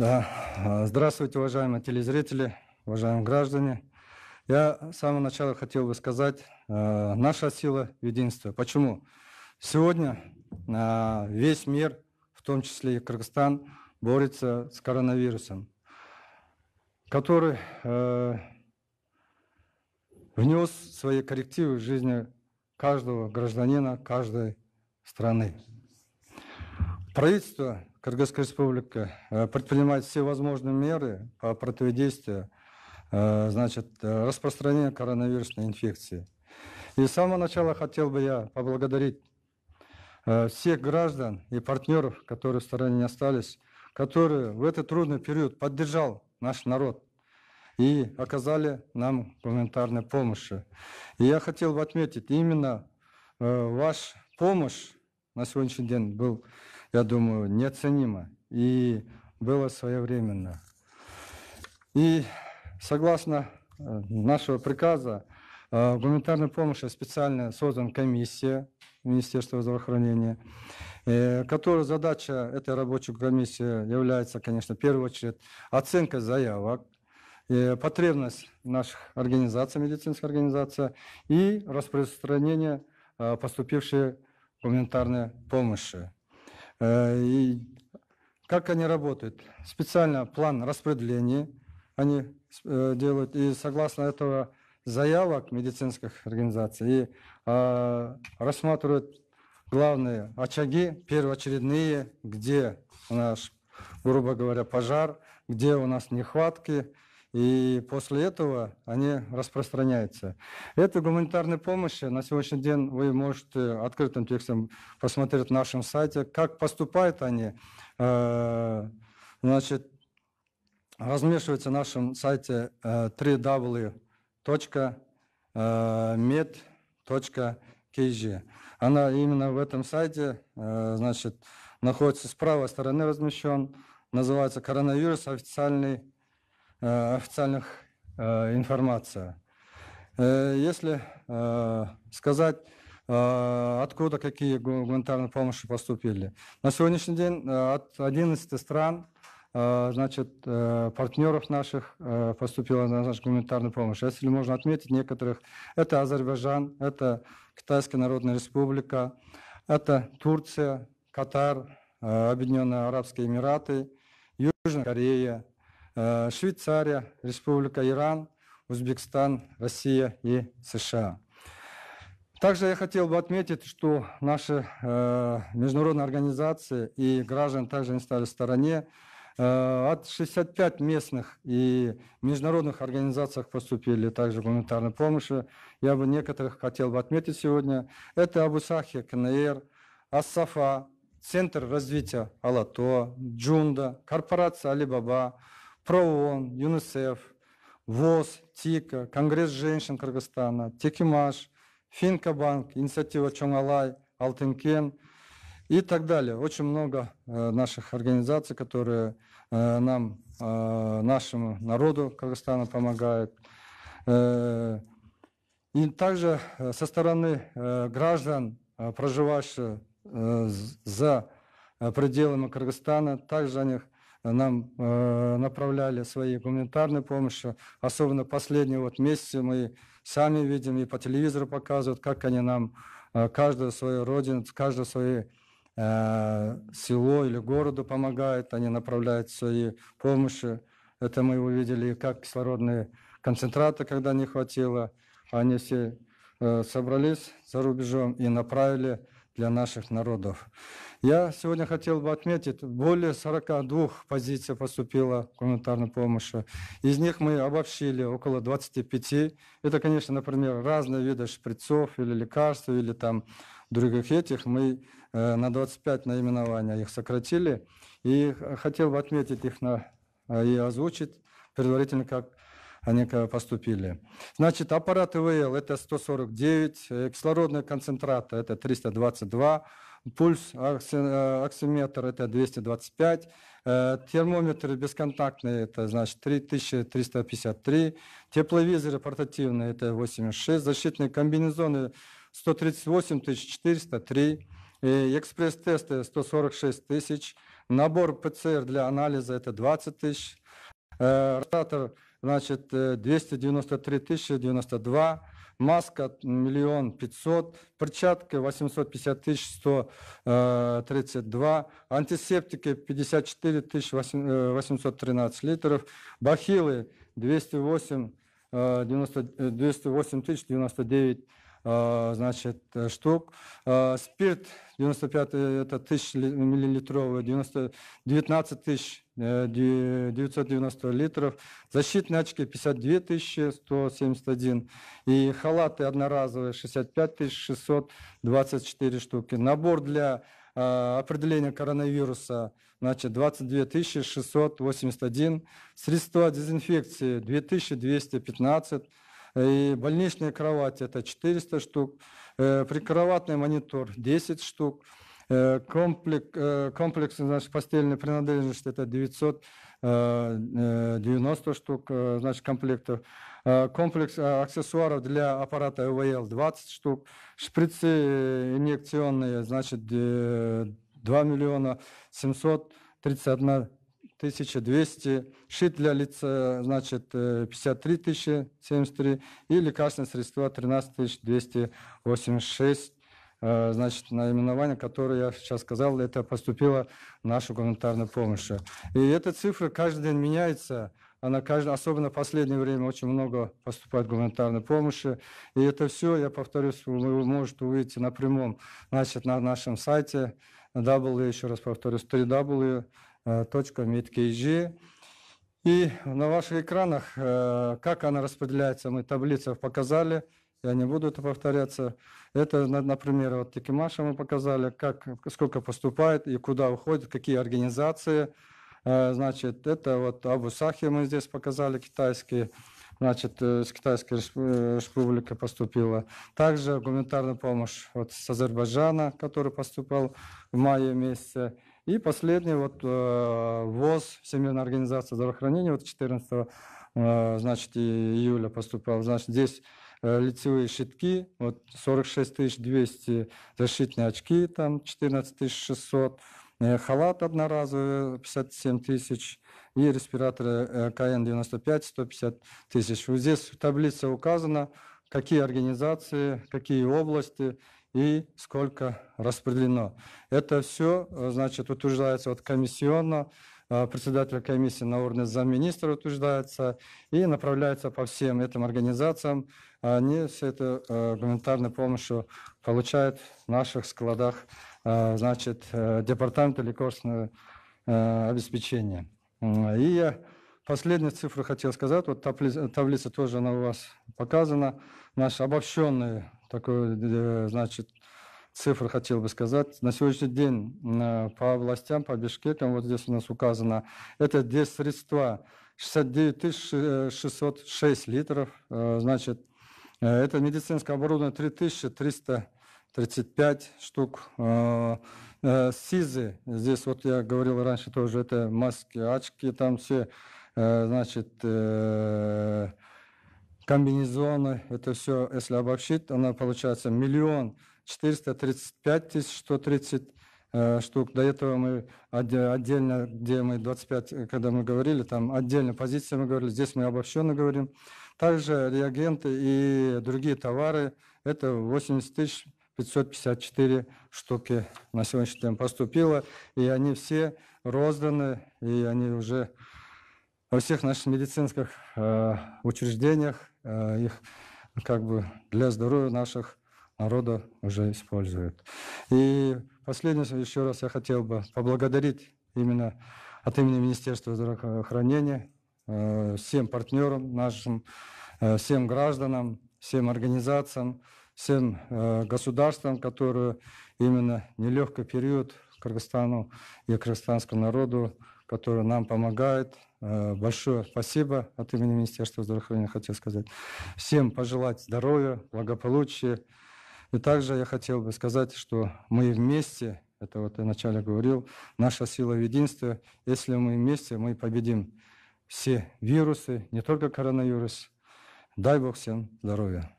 Да. Здравствуйте, уважаемые телезрители, уважаемые граждане. Я с самого начала хотел бы сказать, э, наша сила – единство. Почему? Сегодня э, весь мир, в том числе и Кыргызстан, борется с коронавирусом, который внес свои коррективы в жизни каждого гражданина, каждой страны. Правительство Кыргызской Республики э, предпринимает все возможные меры по противодействию э, значит, э, распространению коронавирусной инфекции. И с самого начала хотел бы я поблагодарить всех граждан и партнеров, которые в стороне не остались, которые в этот трудный период поддержал наш народ и оказали нам гуманитарную помощь. И я хотел бы отметить, именно ваш помощь на сегодняшний день был я думаю, неоценимо и было своевременно. И согласно э, нашего приказа э, гуманитарной помощи специально создана комиссия Министерства здравоохранения, э, которая задача этой рабочей комиссии является, конечно, в первую очередь оценка заявок, потребность наших организаций, медицинских организаций и распространение поступившей гуманитарной помощи. Э, и как они работают? Специально план распределения они э, делают, и согласно этого заявок медицинских организаций и а, рассматривают главные очаги, первоочередные, где у нас, грубо говоря, пожар, где у нас нехватки, и после этого они распространяются. Эта гуманитарная помощь на сегодняшний день вы можете открытым текстом посмотреть на нашем сайте, как поступают они. Э, значит, размешивается на нашем сайте э, www.med.kg. Она именно в этом сайте э, значит, находится с правой стороны размещен. Называется «Коронавирус. Официальный Э, официальных э, информация. Э, если сказать, откуда какие гуманитарные помощи поступили. На сегодняшний день от 11 стран значит, партнеров наших поступила на нашу гуманитарную помощь. Если можно отметить некоторых, это Азербайджан, это Китайская Народная Республика, это Турция, Катар, Объединенные Арабские Эмираты, Южная Корея, Э, Швейцария, Республика Иран, Узбекистан, Россия и США. Также я хотел бы отметить, что наши э, международные организации и граждане также не стали в стороне. Э, от 65 местных и международных организаций поступили также гуманитарной помощи. Я бы некоторых хотел бы отметить сегодня. Это Абусахи, КНР, Ассафа, Центр развития Алато, Джунда, корпорация Алибаба, ПРООН, ЮНИСЕФ, ВОЗ, ТИКа, Конгресс женщин Кыргызстана, Текимаш, Финкобанк, инициатива Чонгалай, Алтынкен и так далее. Очень много э, наших организаций, которые э, нам, э, нашему народу Кыргызстана помогают. И также со стороны граждан, проживающих за пределами Кыргызстана, также они нам э, направляли свои гуманитарные помощи. Особенно последние вот месяцы мы сами видим и по телевизору показывают, как они нам, э, каждую свою родину, каждое свое э, село или городу помогают, они направляют свои помощи. Это мы увидели, как кислородные концентраты, когда не хватило, они все э, собрались за рубежом и направили для наших народов. Я сегодня хотел бы отметить, более 42 позиций поступило гуманитарной помощи. Из них мы обобщили около 25. Это, конечно, например, разные виды шприцов или лекарств, или там других этих. Мы э, на 25 наименования их сократили. И хотел бы отметить их на, э, и озвучить предварительно, как они поступили. Значит, аппарат ИВЛ – это 149, э, кислородный концентрат – это 322, пульс э, оксиметр это 225, э, термометр бесконтактный это значит 3353, тепловизоры портативные это 86, защитные комбинезоны 138 403, И экспресс-тесты 146 тысяч. Набор ПЦР для анализа это 20 тысяч. Ротатор, значит, э, 293 тысячи 92. Маска миллион пятьсот, перчатки 850 тысяч 132, антисептики 54 тысяч 813 литров, бахилы 208 90, 208 тысяч 99 а, значит, э, штук. Спирт 95 это тысяч миллилитровый, 90, 19 тысяч 990 э, литров. Защитные очки 52 тысячи 171. И халаты одноразовые 65 тысяч 624 штуки. Набор для а, определения коронавируса значит, 22 681. Средства дезинфекции 2215 и больничные кровати это 400 штук, э, прикроватный монитор 10 штук, э, комплекс, э, комплекс значит, постельной принадлежности это 990 штук значит, комплектов, комплекс аксессуаров для аппарата ЭВЛ 20 штук, шприцы инъекционные, значит, 2 миллиона 731 1200, шит для лица, значит, 53 тысячи 73, и лекарственные средства 13 286, э, значит, наименование, которое я сейчас сказал, это поступило в нашу гуманитарную помощь. И эта цифра каждый день меняется, она каждый, особенно в последнее время очень много поступает гуманитарной помощи. И это все, я повторюсь, вы можете увидеть на прямом, значит, на нашем сайте, W, еще раз повторюсь, 3W, .meet.kg. И на ваших экранах, э, как она распределяется, мы таблицах показали, я не буду это повторяться. Это, например, вот Тикимаша мы показали, как, сколько поступает и куда уходит, какие организации. Э, значит, это вот Абу-Сахи мы здесь показали, китайские. Значит, э, с Китайской республики поступила. Также гуманитарная помощь вот с Азербайджана, который поступал в мае месяце. И последний вот э, ВОЗ, Всемирная организация здравоохранения, вот 14 э, значит, июля поступал. Значит, здесь э, лицевые щитки, вот 46 200 защитные очки, там 14 600, халат одноразовый 57 тысяч и респираторы КН-95 150 тысяч. Вот здесь в таблице указано, какие организации, какие области, и сколько распределено. Это все, э, значит, утверждается вот комиссионно, э, председатель комиссии на уровне замминистра утверждается и направляется по всем этим организациям. Они все это э, гуманитарную помощь получают в наших складах, значит, департамента лекарственного обеспечения. И последнюю цифру хотел сказать, вот таблица, таблица тоже она у вас показана, наши обобщенные такой, э, значит, цифр хотел бы сказать. На сегодняшний день по областям, по Бишкекам, вот здесь у нас указано, это здесь средства 69 606 литров, э, значит, э, это медицинское оборудование 3335 штук. СИЗы, здесь вот я говорил раньше тоже, это маски, очки, там все, значит, комбинезоны, это все, если обобщить, она получается миллион четыреста тридцать пять тысяч сто тридцать э, штук. До этого мы отдельно, где мы 25, когда мы говорили, там отдельно позиции мы говорили, здесь мы обобщенно говорим. Также реагенты и другие товары, это 80 тысяч 554 штуки на сегодняшний день поступило, и они все розданы, и они уже во всех наших медицинских э, учреждениях Э, их как бы для здоровья наших народа уже используют. И последнее, еще раз я хотел бы поблагодарить именно от имени Министерства здравоохранения э, всем партнерам нашим, э, всем гражданам, всем организациям, всем государствам, которые именно нелегкий период Кыргызстану и кыргызстанскому народу, который нам помогает, Э, большое спасибо от имени Министерства здравоохранения хотел сказать. Всем пожелать здоровья, благополучия. И также я хотел бы сказать, что мы вместе, это вот я вначале говорил, наша сила в единстве. Если мы вместе, мы победим все вирусы, не только коронавирус. Дай Бог всем здоровья.